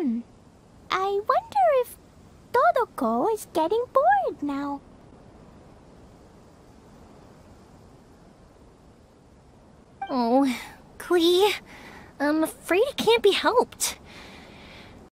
Hmm. I wonder if Todoko is getting bored now. Oh, Klee, I'm afraid it can't be helped.